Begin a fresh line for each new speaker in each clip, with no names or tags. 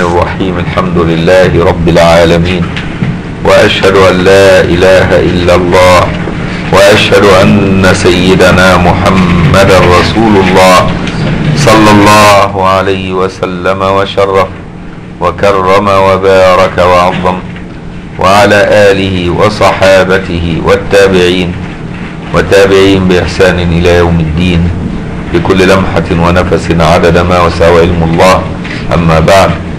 الرحيم الحمد لله رب العالمين وأشهد أن لا إله إلا الله وأشهد أن سيدنا محمدا رسول الله صلى الله عليه وسلم وشرف وكرم وبارك وعظم وعلى آله وصحابته والتابعين وتابعين بإحسان إلى يوم الدين بكل لمحة ونفس عدد ما وسع علم الله أما بعد.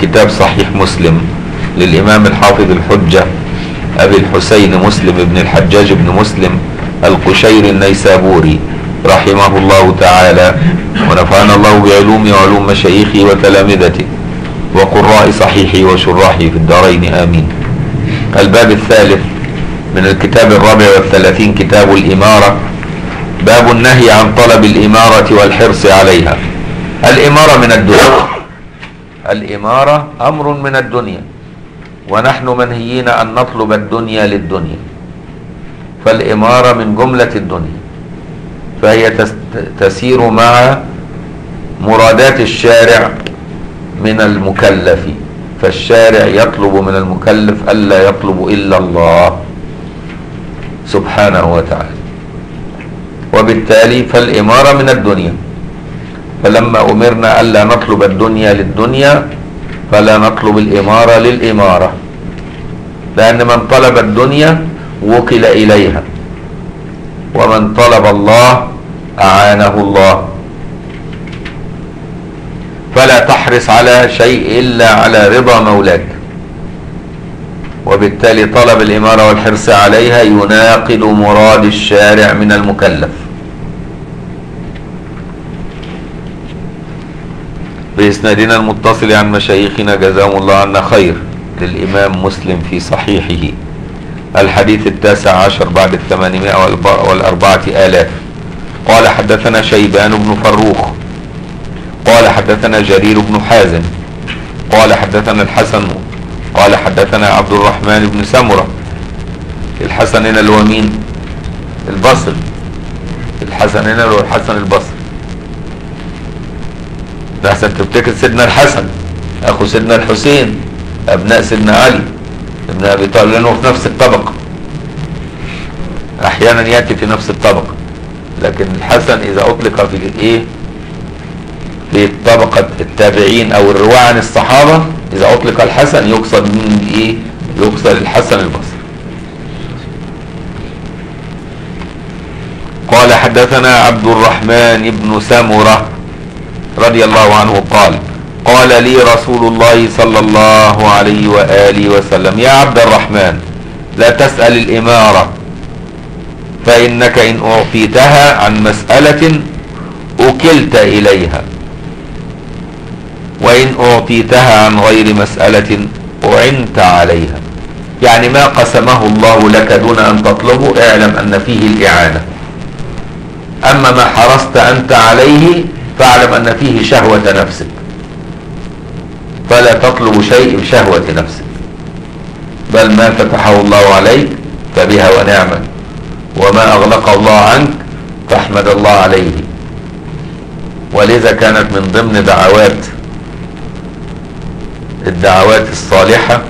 كتاب صحيح مسلم للإمام الحافظ الحجة أبي الحسين مسلم بن الحجاج بن مسلم القشير النيسابوري رحمه الله تعالى ونفعنا الله بعلوم وعلوم مشايخه وتلامذته وقراء صحيحه وشراحه في الدارين آمين. الباب الثالث من الكتاب الرابع والثلاثين كتاب الإمارة. باب النهي عن طلب الإمارة والحرص عليها. الإمارة من الدنيا الإمارة أمر من الدنيا ونحن منهيين أن نطلب الدنيا للدنيا. فالإمارة من جملة الدنيا فهي تسير مع مرادات الشارع من المكلف. فالشارع يطلب من المكلف ألا يطلب إلا الله سبحانه وتعالى. وبالتالي فالإمارة من الدنيا. فلما أمرنا ألا نطلب الدنيا للدنيا فلا نطلب الإمارة للإمارة. لأن من طلب الدنيا وكل إليها ومن طلب الله أعانه الله. فلا تحرص على شيء إلا على رضا مولاك. وبالتالي طلب الإمارة والحرص عليها يناقض مراد الشارع من المكلف. بإسنادنا المتصل عن مشايخنا جزاهم الله عنا خير للإمام مسلم في صحيحه. الحديث التاسع عشر بعد الثمانمائة والأربعة آلاف. قال حدثنا شيبان بن فروخ. قال حدثنا جرير بن حازم. قال حدثنا الحسن. قال حدثنا عبد الرحمن بن سمرة. الحسن هنا اللي هو مين البصري. الحسن هنا اللي هو الحسن البصري. ده أحسن. تفتكر سيدنا الحسن أخو سيدنا الحسين أبناء سيدنا علي ابن أبي طالب لأنه في نفس الطبقة. أحيانا يأتي في نفس الطبقة. لكن الحسن إذا أطلق في إيه؟ في طبقة التابعين أو الرواة عن الصحابة إذا أطلق الحسن يقصد من إيه؟ يقصد الحسن البصري. قال حدثنا عبد الرحمن بن سمرة رضي الله عنه قال قال لي رسول الله صلى الله عليه وآله وسلم يا عبد الرحمن لا تسأل الإمارة فإنك إن أعطيتها عن مسألة أكلت إليها وإن أعطيتها عن غير مسألة أعنت عليها. يعني ما قسمه الله لك دون أن تطلبه اعلم أن فيه الإعانة. أما ما حرصت أنت عليه فاعلم أن فيه شهوة نفسك. فلا تطلب شيء بشهوة نفسك. بل ما فتحه الله عليك فبها ونعمة. وما أغلق الله عنك فاحمد الله عليه. ولذا كانت من ضمن دعوات الدعوات الصالحة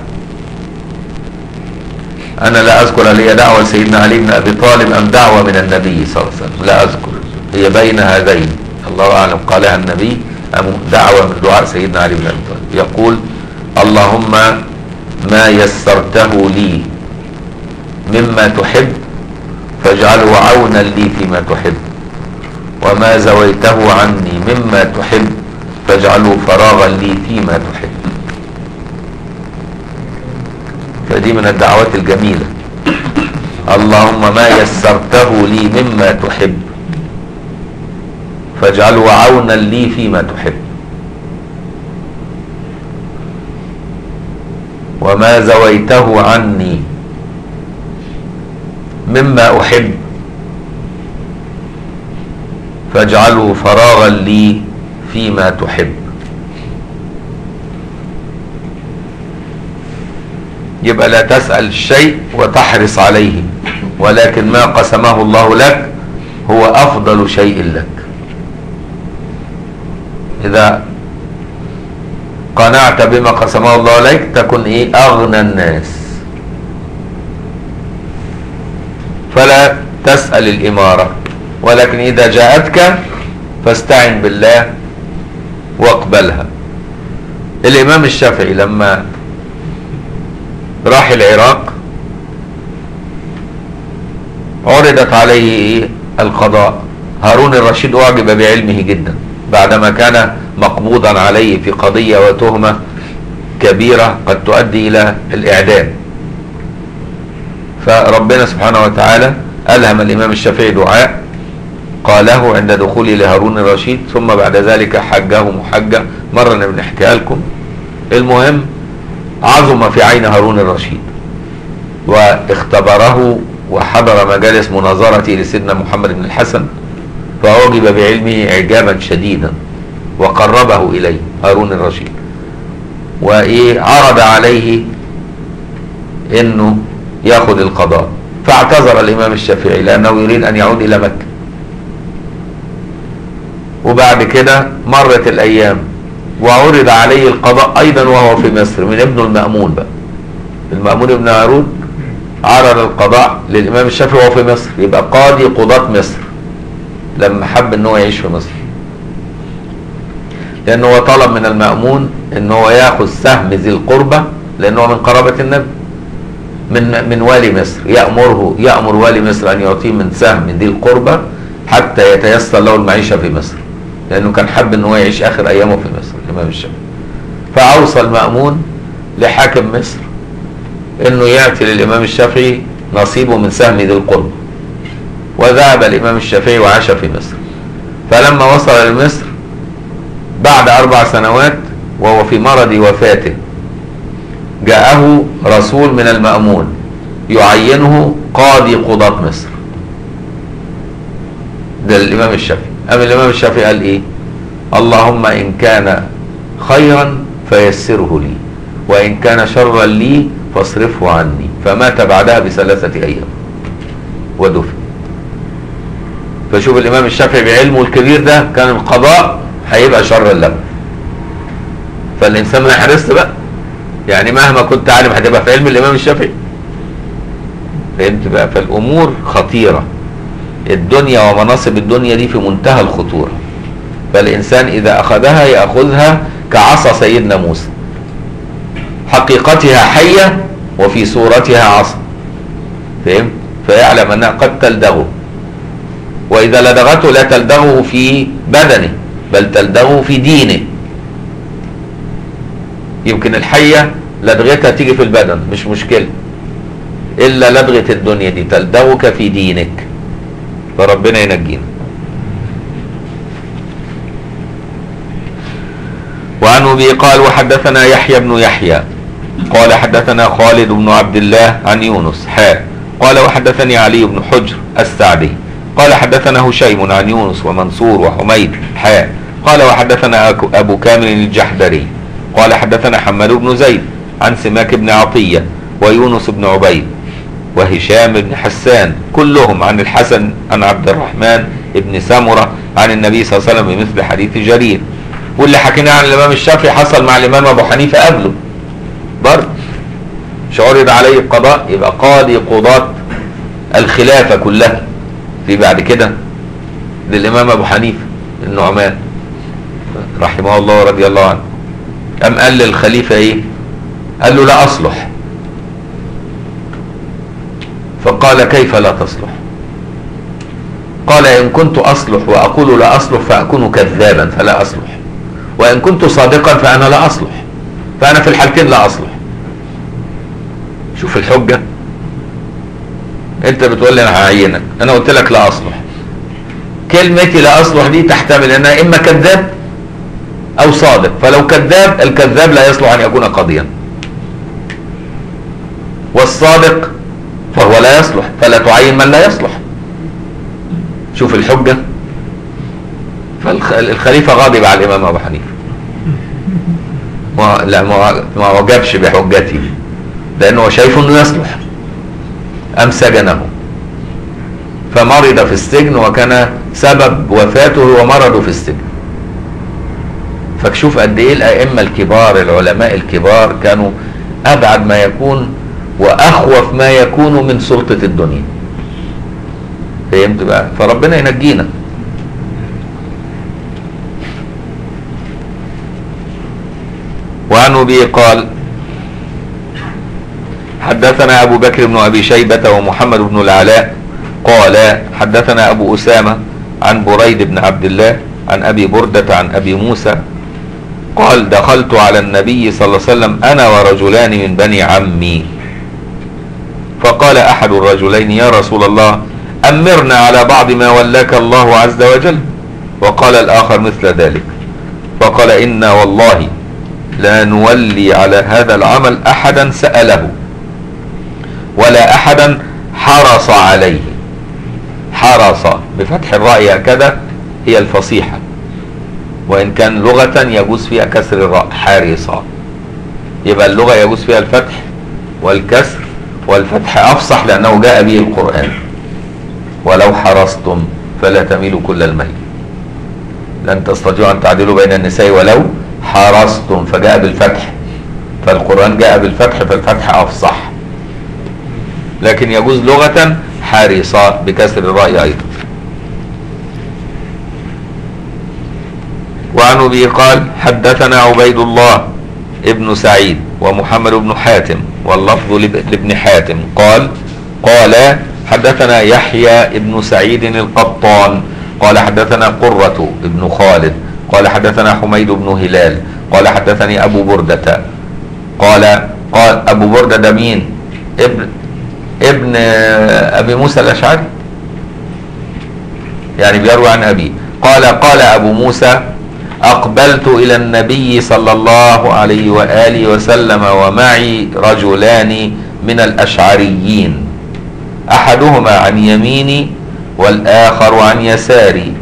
أنا لا أذكر لي دعوة سيدنا علي بن أبي طالب أم دعوة من النبي صلى الله عليه وسلم. لا أذكر. هي بين هذين. الله أعلم. قالها النبي أم دعوة من دعاء سيدنا علي بن أبي طالب. يقول اللهم ما يسرته لي مما تحب فاجعله عونا لي فيما تحب. وما زويته عني مما تحب فاجعله فراغا لي فيما تحب. فدي من الدعوات الجميلة. اللهم ما يسرته لي مما تحب. فاجعله عونا لي فيما تحب. وما زويته عني مما أحب. فاجعله فراغا لي فيما تحب. يبقى لا تسأل الشيء وتحرص عليه ولكن ما قسمه الله لك هو أفضل شيء لك. إذا قنعت بما قسمه الله عليك تكن إيه؟ أغنى الناس. فلا تسأل الإمارة ولكن إذا جاءتك فاستعن بالله واقبلها. الإمام الشافعي لما راح العراق عرضت عليه القضاء. هارون الرشيد أعجب بعلمه جدا. بعدما كان مقبوضا عليه في قضية وتهمة كبيرة قد تؤدي إلى الإعدام. فربنا سبحانه وتعالى ألهم الإمام الشافعي دعاء قاله عند دخوله لهارون الرشيد ثم بعد ذلك حجه محجة مرة بنحكيها لكم المهم عظم في عين هارون الرشيد واختبره وحضر مجالس مناظرته لسيدنا محمد بن الحسن. فأعجب بعلمه إعجابا شديدا وقربه إليه هارون الرشيد. وإيه عرض عليه إنه يأخذ القضاء. فاعتذر الإمام الشافعي لأنه يريد أن يعود إلى مكة. وبعد كده مرت الأيام وعرض عليه القضاء أيضا وهو في مصر من ابنه المأمون بقى. المأمون ابن هارون عرض القضاء للإمام الشافعي وهو في مصر. يبقى قاضي قضاة مصر. لما حب إن هو يعيش في مصر. لأنه هو طلب من المأمون إن هو يأخذ سهم ذي القربة لأنه هو من قرابة النبي من من والي مصر. يأمره يأمر والي مصر أن يعطيه من سهم ذي القربة حتى يتيسر له المعيشة في مصر. لأنه كان حب أن هو يعيش آخر أيامه في مصر الإمام الشافعي. فأوصى المأمون لحاكم مصر أنه يأتي للإمام الشافعي نصيبه من سهم ذي القربة. وذهب الإمام الشافعي وعاش في مصر. فلما وصل لمصر بعد أربع سنوات وهو في مرض وفاته جاءه رسول من المأمون يعينه قاضي قضاة مصر. ده الإمام الشافعي. أما الإمام الشافعي قال إيه؟ اللهم إن كان خيرا فيسره لي وإن كان شرا لي فاصرفه عني. فمات بعدها بثلاثة أيام ودفن. فشوف الإمام الشافعي بعلمه الكبير ده كان القضاء هيبقى شرا له. فالإنسان ما يحرص بقى. يعني مهما كنت عالم هتبقى في علم الإمام الشافعي. فهمت بقى؟ فالأمور خطيرة. الدنيا ومناصب الدنيا دي في منتهى الخطورة. فالإنسان إذا أخذها يأخذها كعصا سيدنا موسى. حقيقتها حية وفي صورتها عصا. فهمت؟ فيعلم أنها قد تلدغه. وإذا لدغته لا تلدغه في بدنه بل تلدغه في دينه. يمكن الحية لدغتها تيجي في البدن مش مشكلة. إلا لدغة الدنيا دي تلدغك في دينك. فربنا ينجينا. وعن أبي قال وحدثنا يحيى بن يحيى. قال حدثنا خالد بن عبد الله عن يونس. حاء قال وحدثني علي بن حجر السعدي. قال حدثنا هشيم عن يونس ومنصور وحميد حاء قال وحدثنا أبو كامل الجحدري. قال حدثنا حماد بن زيد عن سماك بن عطية ويونس بن عبيد وهشام بن حسان. كلهم عن الحسن عن عبد الرحمن بن سمرة عن النبي صلى الله عليه وسلم بمثل حديث جرير. واللي حكيناه عن الإمام الشافعي حصل مع الإمام أبو حنيفة قبله. برضه مش عرض عليه القضاء يبقى قاضي قضاة الخلافة كلها. في بعد كده للإمام أبو حنيفة النعمان رحمه الله ورضي الله عنه. أم قال للخليفة إيه؟ قال له لا أصلح. فقال كيف لا تصلح؟ قال إن كنت أصلح وأقول لا أصلح فأكون كذابا فلا أصلح. وإن كنت صادقا فأنا لا أصلح. فأنا في الحالتين لا أصلح. شوف الحجة. أنت بتقول لي أنا هعينك. أنا قلت لك لا أصلح. كلمتي لا أصلح دي تحتمل أنها إما كذاب أو صادق. فلو كذاب الكذاب لا يصلح أن يكون قاضيا. والصادق فهو لا يصلح. فلا تعين من لا يصلح. شوف الحجة. فالخليفة غاضب على الإمام أبو حنيفة. ما لا ما ما وجبش بحجته. لأنه شايف أنه يصلح. أم سجنه فمرض في السجن وكان سبب وفاته هو مرضه في السجن. فشوف قد إيه الأئمة الكبار العلماء الكبار كانوا أبعد ما يكون وأخوف ما يكون من سلطة الدنيا. فهمت بقى؟ فربنا ينجينا. وعن ابي قال حدثنا أبو بكر بن أبي شيبة ومحمد بن العلاء قال حدثنا أبو أسامة عن بريد بن عبد الله عن أبي بردة عن أبي موسى قال دخلت على النبي صلى الله عليه وسلم أنا ورجلان من بني عمي. فقال أحد الرجلين يا رسول الله أمرنا على بعض ما ولاك الله عز وجل. وقال الآخر مثل ذلك. فقال إنا والله لا نولي على هذا العمل أحدا سأله. ولا أحدا حرص عليه. حرص. بفتح الراء هكذا هي الفصيحة. وإن كان لغة يجوز فيها كسر الراء حارصه يبقى اللغة يجوز فيها الفتح والكسر والفتح أفصح لأنه جاء به القرآن. ولو حرصتم فلا تميلوا كل الميل. لن تستطيعوا أن تعدلوا بين النساء ولو حرصتم فجاء بالفتح. فالقرآن جاء بالفتح فالفتح أفصح. لكن يجوز لغة حارصه بكسر الراء أيضا. وعن أبي قال حدثنا عبيد الله ابن سعيد ومحمد بن حاتم واللفظ لابن حاتم. قال قال حدثنا يحيى ابن سعيد القطان. قال حدثنا قرة ابن خالد. قال حدثنا حميد بن هلال. قال حدثني أبو بردة. قال قال أبو بردة مين؟ ابن ابن أبي موسى الأشعري؟ يعني بيروي عن ابي قال قال أبو موسى أقبلت إلى النبي صلى الله عليه وآله وسلم ومعي رجلان من الأشعريين. أحدهما عن يميني والآخر عن يساري.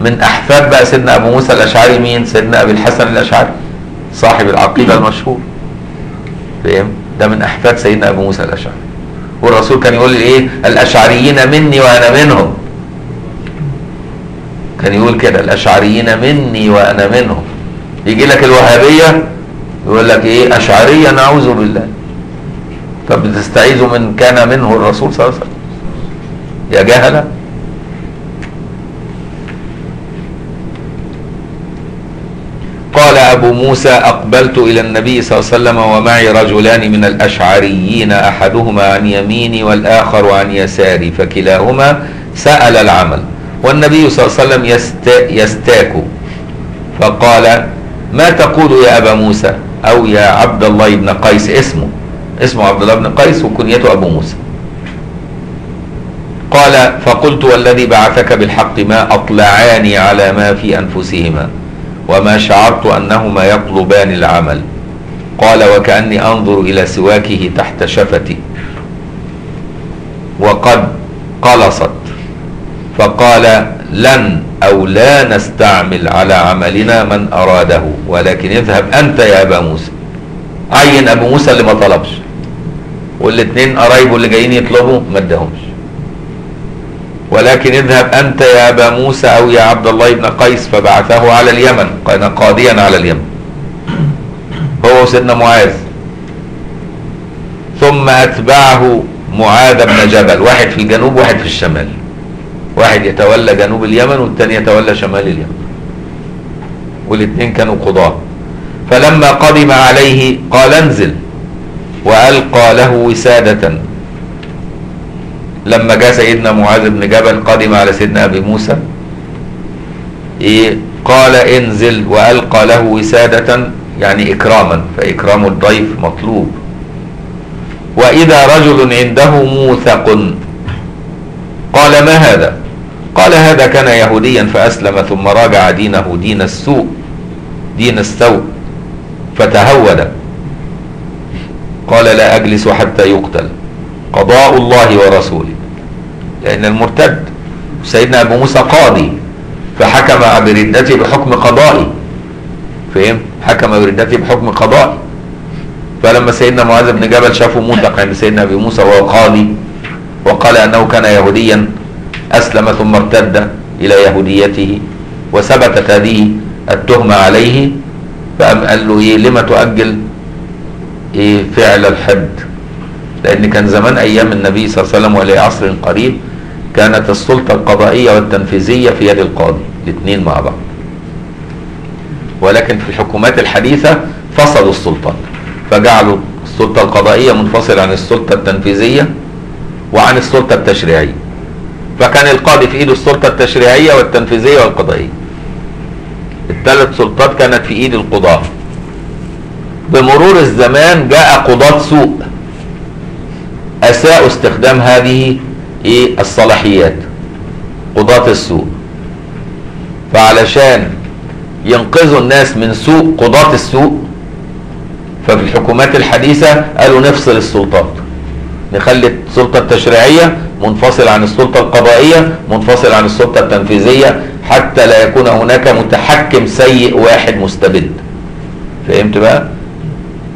من أحفاد بقى سيدنا أبو موسى الأشعري مين؟ سيدنا أبي الحسن الأشعري صاحب العقيدة المشهور. فاهم؟ ده من أحفاد سيدنا أبو موسى الأشعري. والرسول كان يقول إيه؟ الأشعريين مني وأنا منهم. كان يقول كده الأشعريين مني وأنا منهم. يجي لك الوهابية يقول لك إيه؟ اشعريه نعوذ بالله. طب بتستعيذ من كان منه الرسول صلى الله عليه وسلم؟ يا جهلة. قال أبو موسى أقبلت إلى النبي صلى الله عليه وسلم ومعي رجلان من الأشعريين أحدهما عن يميني والآخر عن يساري فكلاهما سأل العمل. والنبي صلى الله عليه وسلم يست... يستاك. فقال ما تقول يا أبا موسى أو يا عبد الله بن قيس؟ اسمه اسمه عبد الله بن قيس وكنيته أبو موسى. قال فقلت والذي بعثك بالحق ما أطلعاني على ما في أنفسهما. وما شعرت أنهما يطلبان العمل. قال وكأني أنظر إلى سواكه تحت شفتي. وقد قلصت. فقال لن أو لا نستعمل على عملنا من أراده. ولكن اذهب أنت يا أبا موسى. عين أبو موسى اللي ما طلبش. والاثنين قرايبه اللي جايين يطلبوا ما ادهمش. ولكن اذهب أنت يا أبا موسى أو يا عبد الله بن قيس فبعثه على اليمن. كان قاضيا على اليمن. هو سيدنا معاذ. ثم أتبعه معاذ بن جبل. واحد في الجنوب واحد في الشمال. واحد يتولى جنوب اليمن والثاني يتولى شمال اليمن. والاثنين كانوا قضاة. فلما قدم عليه قال انزل وألقى له وسادة. لما جاء سيدنا معاذ بن جبل قدم على سيدنا أبي موسى إيه قال انزل وألقى له وسادة يعني إكراما فإكرام الضيف مطلوب. وإذا رجل عنده موثق قال ما هذا؟ قال هذا كان يهوديا فأسلم ثم راجع دينه دين السوء دين السوء فتهود. قال لا أجلس حتى يقتل قضاء الله ورسوله. لأن المرتد سيدنا أبو موسى قاضي فحكم بردته بحكم قضائي. فهم؟ حكم بردته بحكم قضائي. فلما سيدنا معاذ بن جبل شافه موثق عند سيدنا أبي موسى وهو قاضي وقال أنه كان يهوديا أسلم ثم ارتد إلى يهوديته وثبتت هذه التهمة عليه فقام قال له إيه لما تؤجل؟ إيه فعل الحد. لأن كان زمان أيام النبي صلى الله عليه وسلم ولي عصر قريب كانت السلطة القضائية والتنفيذية في يد القاضي الاثنين مع بعض. ولكن في الحكومات الحديثة فصلوا السلطات فجعلوا السلطة القضائية منفصلة عن السلطة التنفيذية وعن السلطة التشريعية. فكان القاضي في إيده السلطة التشريعية والتنفيذية والقضائية. الثلاث سلطات كانت في إيد القضاة. بمرور الزمان جاء قضاة سوء أساءوا استخدام هذه إيه الصلاحيات قضاة السوء. فعلشان ينقذوا الناس من سوء قضاة السوء ففي الحكومات الحديثة قالوا نفصل السلطات. نخلي السلطة التشريعية منفصلة عن السلطة القضائية منفصلة عن السلطة التنفيذية حتى لا يكون هناك متحكم سيء واحد مستبد. فهمت بقى؟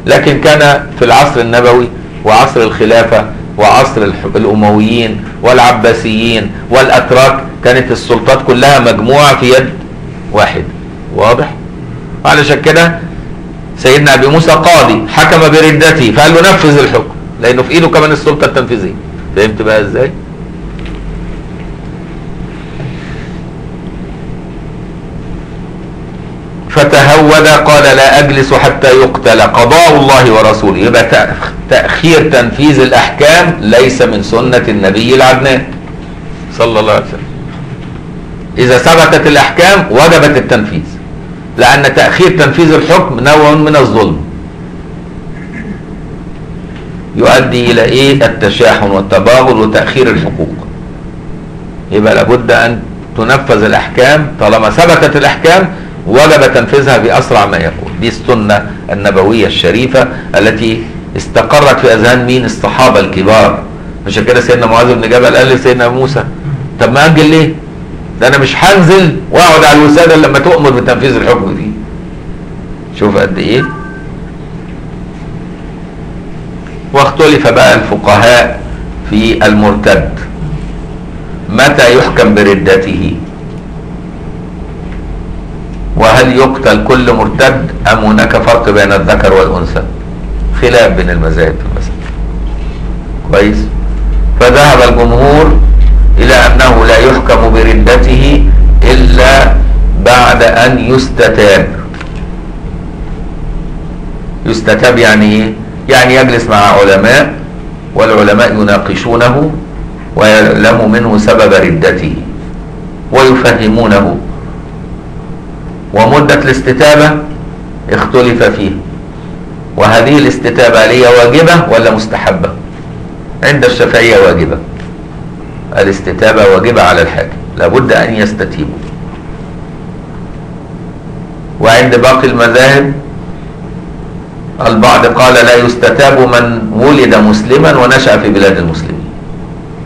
لكن كان في العصر النبوي وعصر الخلافة وعصر الأمويين والعباسيين والأتراك كانت السلطات كلها مجموعة في يد واحد. واضح؟ علشان كده سيدنا أبي موسى قاضي حكم بردته فقال له نفذ الحكم؟ لأنه في إيده كمان السلطة التنفيذية. فهمت بقى إزاي؟ فتهود قال لا أجلس حتى يقتل قضاء الله ورسوله؟ يبقى تأخ- تأخير تنفيذ الأحكام ليس من سنة النبي العدنان. صلى الله عليه وسلم. إذا ثبتت الأحكام وجبت التنفيذ. لأن تأخير تنفيذ الحكم نوع من الظلم. يؤدي إلى إيه؟ التشاحن والتباغض وتأخير الحقوق. يبقى لابد أن تنفذ الأحكام طالما ثبتت الأحكام وجب تنفيذها بأسرع ما يكون. دي السنة النبوية الشريفة التي استقرت في أذهان مين؟ الصحابة الكبار. عشان كده سيدنا معاذ بن جبل قال لسيدنا موسى طب ما أجل ليه؟ ده أنا مش هنزل وأقعد على الوسادة لما تؤمر بتنفيذ الحكم فيه شوف قد إيه؟ واختلف بقى الفقهاء في المرتد. متى يحكم بردته؟ وهل يقتل كل مرتد أم هناك فرق بين الذكر والأنثى؟ خلاف بين المذاهب في المسألة كويس؟ فذهب الجمهور إلى أنه لا يحكم بردته إلا بعد أن يستتاب. يستتاب يعني إيه؟ يعني يجلس مع علماء والعلماء يناقشونه ويعلموا منه سبب ردته ويفهمونه. ومدة الاستتابة اختلف فيه. وهذه الاستتابة هي واجبة ولا مستحبة؟ عند الشافعية واجبة. الاستتابة واجبة على الحاكم. لابد أن يستتيبوا. وعند باقي المذاهب البعض قال لا يستتاب من ولد مسلما ونشأ في بلاد المسلمين.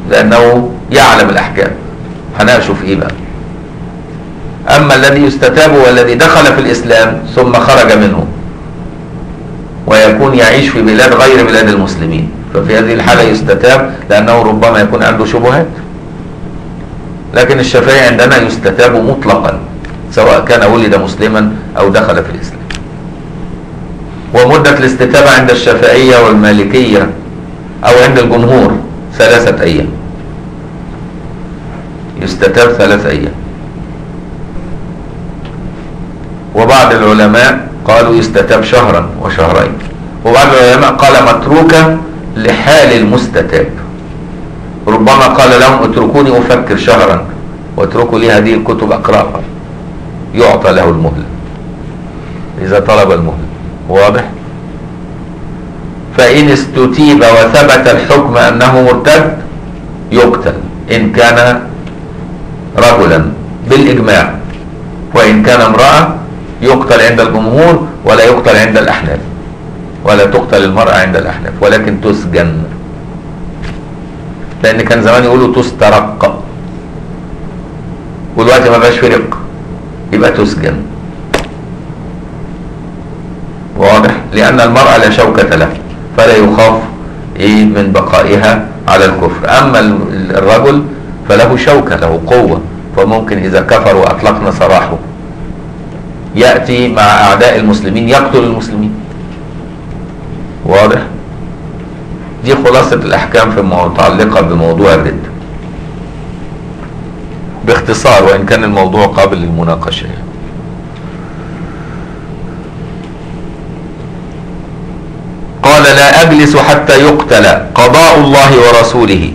لأنه يعلم الأحكام. هنشوف إيه بقى؟ أما الذي يستتاب هو الذي دخل في الإسلام ثم خرج منه ويكون يعيش في بلاد غير بلاد المسلمين. ففي هذه الحالة يستتاب لأنه ربما يكون عنده شبهات. لكن الشافعي عندنا يستتاب مطلقا سواء كان ولد مسلما أو دخل في الإسلام. ومدة الاستتابة عند الشافعية والمالكية أو عند الجمهور ثلاثة أيام. يستتاب ثلاثة أيام. وبعض العلماء قالوا يستتاب شهرا وشهرين. وبعض العلماء قال متروكة لحال المستتاب. ربما قال لهم اتركوني أفكر شهرا واتركوا لي هذه الكتب أقرأها. يعطى له المهلة إذا طلب المهلة واضح؟ فإن استتيب وثبت الحكم أنه مرتد يقتل. إن كان رجلا بالإجماع. وإن كان امرأة يقتل عند الجمهور ولا يقتل عند الأحناف ولا تقتل المرأة عند الأحناف ولكن تسجن. لأن كان زمان يقولوا تسترق. والوقت ما بقاش في رق يبقى تسجن. واضح؟ لأن المرأة لا شوكة له فلا يخاف إيه من بقائها على الكفر. أما ال- الرجل فله شوكة له قوة فممكن إذا كفروا اطلقنا سراحه. يأتي مع أعداء المسلمين يقتل المسلمين. واضح؟ دي خلاصة الأحكام في المتعلقه بموضوع الرده باختصار وإن كان الموضوع قابل للمناقشة. يعني. قال لا أجلس حتى يقتل قضاء الله ورسوله.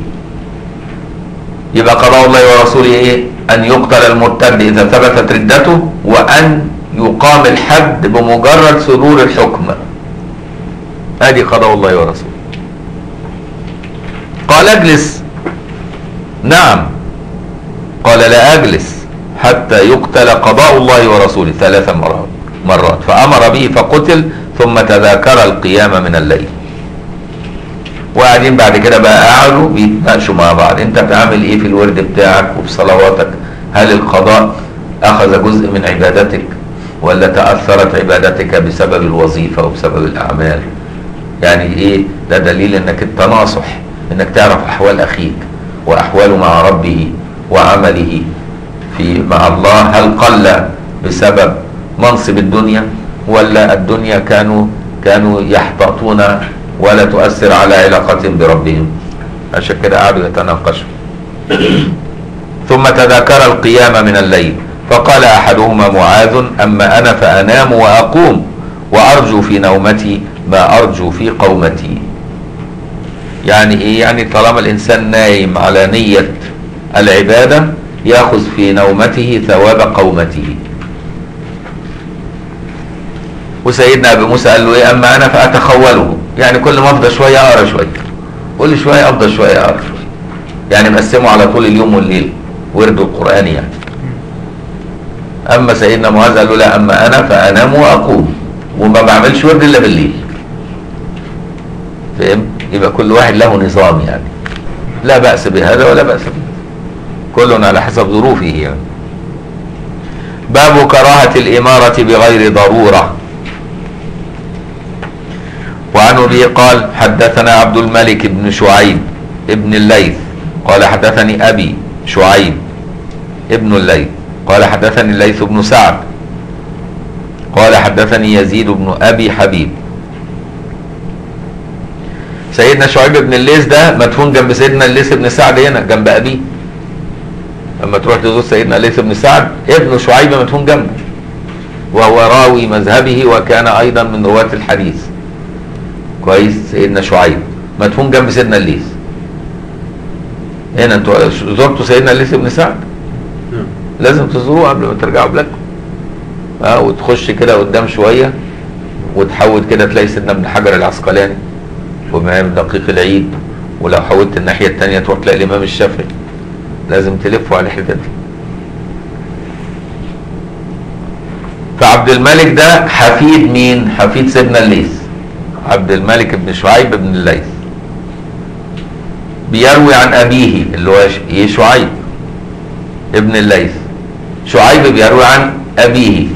يبقى قضاء الله ورسوله إيه؟ أن يقتل المرتد إذا ثبتت ردته وأن يقام الحد بمجرد صدور الحكم. ادي قضاء الله ورسوله. قال أجلس. نعم. قال لا أجلس حتى يقتل قضاء الله ورسوله ثلاث مرات مرات. فأمر به فقتل ثم تذاكر القيام من الليل. وقاعدين بعد كده بقى قعدوا بيتناقشوا مع بعض. أنت بتعمل إيه في الورد بتاعك وفي صلواتك؟ هل القضاء أخذ جزء من عبادتك؟ ولا تأثرت عبادتك بسبب الوظيفة وبسبب الأعمال؟ يعني إيه؟ ده دليل إنك انت ناصح إنك تعرف أحوال أخيك واحواله مع ربه وعمله في مع الله. هل قل بسبب منصب الدنيا؟ ولا الدنيا كانوا كانوا يحتاطون ولا تؤثر على علاقتهم بربهم؟ عشان كده قعدوا يتناقشوا. ثم تذاكر القيام من الليل. فقال أحدهما معاذ أما أنا فأنام وأقوم وأرجو في نومتي ما أرجو في قومتي. يعني إيه؟ يعني طالما الإنسان نايم على نية العبادة يأخذ في نومته ثواب قومته. وسيدنا أبي موسى قال له إيه؟ أما أنا فأتخوله. يعني كل ما أفضى شوية أقرأ شوية. كل شوية أفضى شوية أقرأ شوية. يعني مقسمه على طول اليوم والليل. ورد القراني يعني. أما سيدنا معاذ قال له لا أما أنا فأنام وأقوم. وما بعملش ورد إلا بالليل. فهم يبقى كل واحد له نظام يعني. لا بأس بهذا ولا بأس به. كل على حسب ظروفه يعني. باب كراهة الإمارة بغير ضرورة. وعن أبي قال حدثنا عبد الملك بن شعيب ابن الليث. قال حدثني أبي شعيب ابن الليث. قال حدثني الليث بن سعد. قال حدثني يزيد بن أبي حبيب. سيدنا شعيب بن الليث ده مدفون جنب سيدنا الليث بن سعد هنا جنب أبيه. لما تروح تزور سيدنا الليث بن سعد ابن شعيب مدفون جنبه. وهو راوي مذهبه وكان أيضا من رواة الحديث. كويس سيدنا شعيب. مدفون جنب سيدنا الليث. هنا أنتوا زرتوا سيدنا الليث بن سعد؟ لازم تزوروه قبل ما ترجعوا بلادكم. آه وتخش كده قدام شوية وتحول كده تلاقي سيدنا ابن حجر العسقلاني وامام دقيق العيد ولو حولت الناحية الثانية تروح تلاقي الإمام الشافعي. لازم تلفوا على الحتت دي. فعبد الملك ده حفيد مين؟ حفيد سيدنا الليث. عبد الملك بن شعيب بن الليث. بيروي عن أبيه اللي هو شعيب ابن الليث. شعيب بيروي عن أبيه.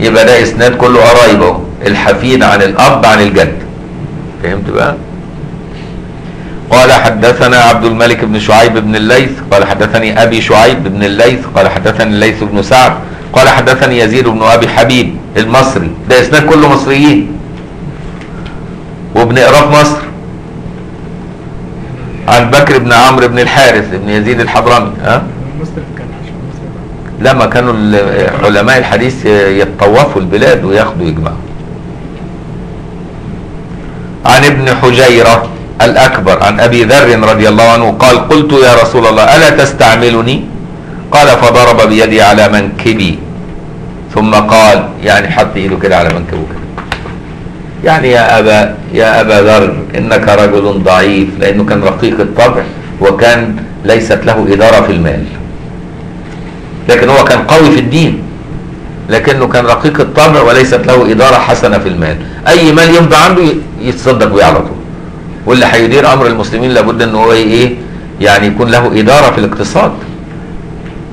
يبقى ده إسناد كله قرايب اهو الحفيد عن الأب عن الجد. فهمت بقى؟ قال حدثنا عبد الملك بن شعيب بن الليث قال حدثني أبي شعيب بن الليث قال حدثني الليث بن سعد قال حدثني يزيد بن أبي حبيب المصري. ده إسناد كله مصريين. وبنقراه في مصر. عن بكر بن عمرو بن الحارث بن يزيد الحضرمي ها؟
مسلم
لما كانوا علماء الحديث يتطوفوا البلاد وياخدوا يجمعوا. عن ابن حجيرة الأكبر عن أبي ذر رضي الله عنه قال قلت يا رسول الله ألا تستعملني؟ قال فضرب بيدي على منكبي. ثم قال يعني حط إيده كده على منكبه كده يعني يا أبا يا أبا ذر إنك رجل ضعيف لأنه كان رقيق الطبع وكان ليست له إدارة في المال. لكن هو كان قوي في الدين لكنه كان رقيق الطبع وليست له إدارة حسنة في المال. أي مال يمضي عنده يتصدق بيه على طول. واللي هيدير أمر المسلمين لابد أنه هو إيه؟ يعني يكون له إدارة في الاقتصاد.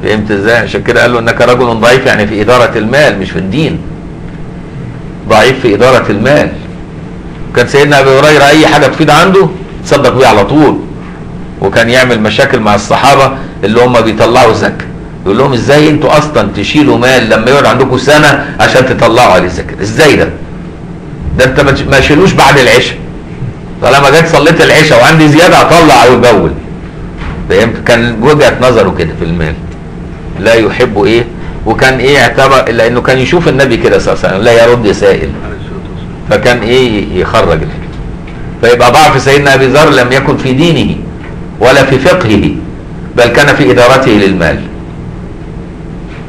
فهمت إزاي؟ عشان كده قال له إنك رجل ضعيف يعني في إدارة المال مش في الدين. ضعيف في إدارة المال. كان سيدنا أبي هريرة أي حاجة تفيد عنده تصدق بيها على طول. وكان يعمل مشاكل مع الصحابة اللي هم بيطلعوا زكاه يقول لهم إزاي أنتوا أصلا تشيلوا مال لما يقعد عندكم سنة عشان تطلعوا عليه زكاة؟ إزاي ده؟ ده أنت ما تش- ما شيلوش بعد العشاء. طالما جيت صليت العشاء وعندي زيادة هطلع أو بول فهمت؟ كان وجهة نظره كده في المال. لا يحب إيه؟ وكان إيه اعتبر لأنه كان يشوف النبي كده صلى الله عليه وسلم لا يرد سائل. فكان إيه يخرج الحكم فيبقى ضعف سيدنا أبي ذر لم يكن في دينه ولا في فقهه بل كان في إدارته للمال.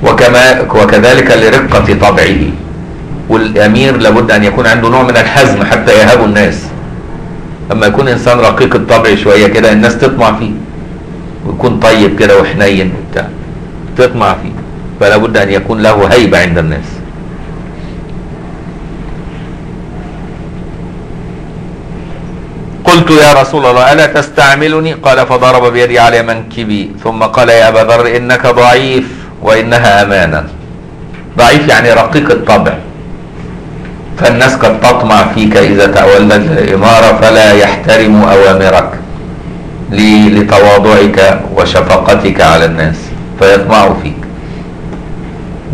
وكما وكذلك لرقة طبعه. والأمير لابد أن يكون عنده نوع من الحزم حتى يهاب الناس. أما يكون إنسان رقيق الطبع شوية كده الناس تطمع فيه. ويكون طيب كده وحنين وبتاع. تطمع فيه. فلا بد أن يكون له هيبة عند الناس. قلت يا رسول الله ألا تستعملني؟ قال فضرب بيدي على منكبي. ثم قال يا أبا ذر إنك ضعيف. وإنها امانه ضعيف يعني رقيق الطبع. فالناس قد تطمع فيك إذا تولت الإمارة فلا يحترم أوامرك ل- لتواضعك وشفقتك على الناس فيطمعوا فيك.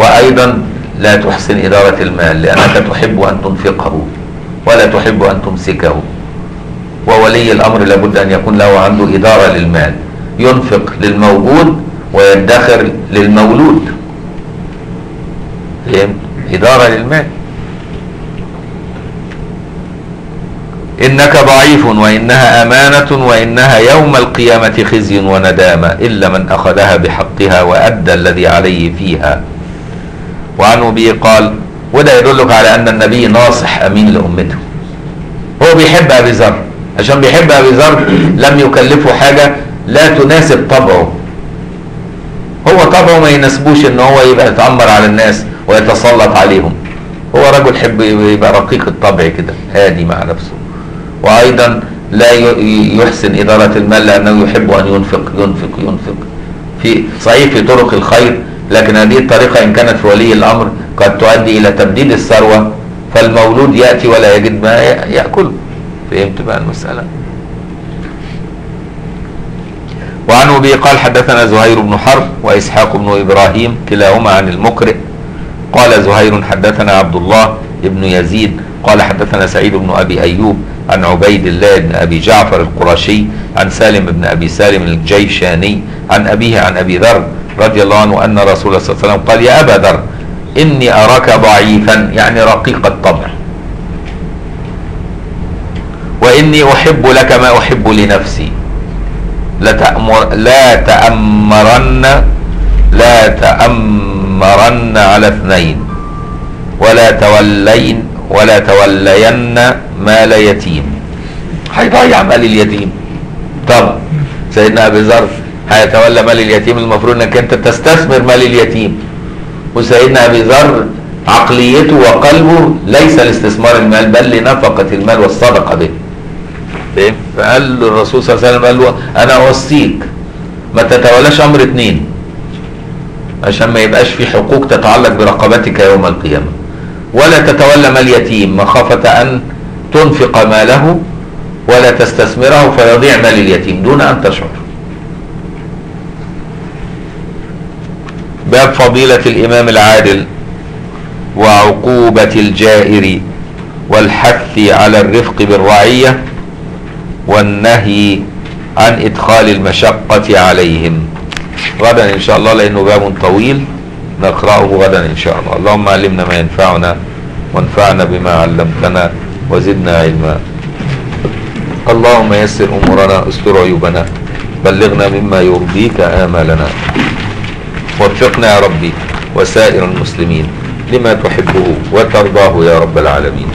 وأيضا لا تحسن إدارة المال لأنك تحب أن تنفقه ولا تحب أن تمسكه. وولي الأمر لابد أن يكون له عنده إدارة للمال. ينفق للموجود ويدخر للمولود. إدارة للمال. إنك ضعيف وإنها أمانة وإنها يوم القيامة خزي وندامة إلا من أخذها بحقها وأدى الذي عليه فيها. وعن ابي قال وده يدلك على أن النبي ناصح أمين لأمته. هو بيحب أبي ذر. عشان بيحب أبي ذر لم يكلفه حاجة لا تناسب طبعه. هو طبعه ما يناسبوش ان هو يبقى يتأمر على الناس ويتسلط عليهم. هو رجل يحب يبقى رقيق الطبع كده هادي مع نفسه. وأيضا لا يحسن إدارة المال لأنه يحب أن ينفق ينفق ينفق. في صحيح في طرق الخير لكن هذه الطريقة إن كانت في ولي الأمر قد تؤدي إلى تبديد الثروة فالمولود يأتي ولا يجد ما ي- يأكله. فهمت بقى المسألة؟ وعن أبي قال حدثنا زهير بن حرب وإسحاق بن إبراهيم كلاهما عن المقرئ قال زهير حدثنا عبد الله بن يزيد. قال حدثنا سعيد بن أبي أيوب عن عبيد الله بن أبي جعفر القرشي عن سالم بن أبي سالم الجيشاني عن أبيه عن أبي ذر رضي الله عنه أن رسول الله صلى الله عليه وسلم قال يا أبا ذر إني أراك ضعيفا يعني رقيق الطبع. وإني أحب لك ما أحب لنفسي. لتأمر لا تأمرن لا تأمرن على اثنين. ولا تولين ولا تولين مال يتيم هيضيع مال اليتيم. طب سيدنا أبي ذر هيتولى مال اليتيم المفروض إنك أنت تستثمر مال اليتيم. وسيدنا أبي ذر عقليته وقلبه ليس لاستثمار المال بل لنفقة المال والصدقة به. فاهم؟ فقال الرسول صلى الله عليه وسلم قال له أنا أوصيك ما تتولاش أمر اتنين عشان ما يبقاش في حقوق تتعلق برقبتك يوم القيامة. ولا تتولى مال يتيم مخافة أن تنفق ماله ولا تستثمره فيضيع مال اليتيم دون أن تشعر. باب فضيلة الإمام العادل وعقوبة الجائر والحث على الرفق بالرعية. والنهي عن إدخال المشقة عليهم غدا إن شاء الله لأنه باب طويل نقرأه غدا إن شاء الله. اللهم علمنا ما ينفعنا وانفعنا بما علمتنا وزدنا علما. اللهم يسر أمورنا استر عيوبنا بلغنا مما يرضيك آمالنا. وفقنا يا ربي وسائر المسلمين لما تحبه وترضاه يا رب العالمين.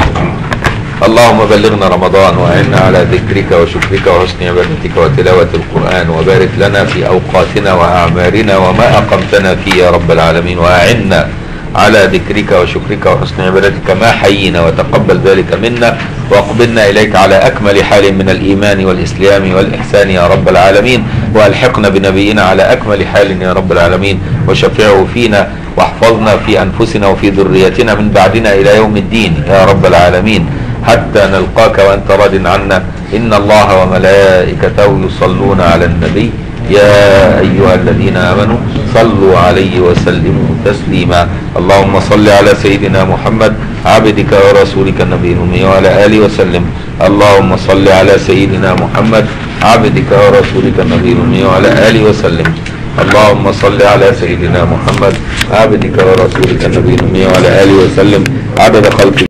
اللهم بلغنا رمضان وأعنا على ذكرك وشكرك وحسن عبادتك وتلاوة القرآن وبارك لنا في أوقاتنا وأعمارنا وما أقمتنا فيه يا رب العالمين وأعنا على ذكرك وشكرك وحسن عبادتك ما حيينا وتقبل ذلك منا وأقبلنا إليك على أكمل حال من الإيمان والإسلام والإحسان يا رب العالمين وألحقنا بنبينا على أكمل حال يا رب العالمين وشفعه فينا واحفظنا في أنفسنا وفي ذريتنا من بعدنا إلى يوم الدين يا رب العالمين حتى نلقاك وأنت راض عنا. إن الله وملائكته يصلون على النبي. يا أيها الذين آمنوا صلوا عليه وسلموا تسليما. اللهم صل على سيدنا محمد عبدك ورسولك النبي الأمي وعلى آله وسلم. اللهم صل على سيدنا محمد عبدك ورسولك النبي الأمي وعلى آله وسلم. اللهم صل على سيدنا محمد عبدك ورسولك النبي الأمي وعلى آله وسلم. عدد خلقك